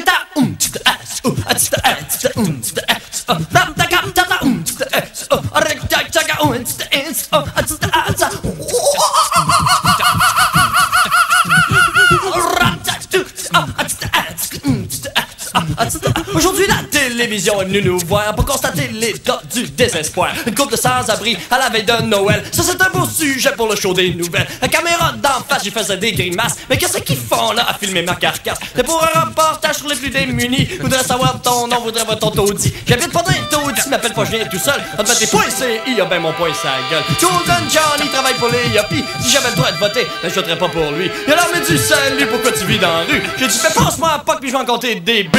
da um to the ass, um at the ass, the um to the ass, um da da da um to the ass, um da da da um to the ass, um at the Aujourd'hui, la télévision est venue nous voir pour constater l'état du désespoir. Une couple de sans-abri à la veille de Noël. Ça, c'est un beau sujet pour le show des nouvelles. La caméra d'en face, j'y faisais des grimaces. Mais qu'est-ce qu'ils font là à filmer ma carcasse? C'est pour un reportage sur les plus démunis. Voudrais savoir ton nom, voudrais voir ton taudis. J'habite pas les taudis, m'appelle pas, je viens tout seul. On te met des points, c'est I, a ben mon point, sa gueule. Johnny Si j'avais le droit de voter, ben je voterais pas pour lui. Il a l'armée du salut, pourquoi tu vis dans la rue? J'ai dit, fais passe-moi à POC puis je vais en compter des buts.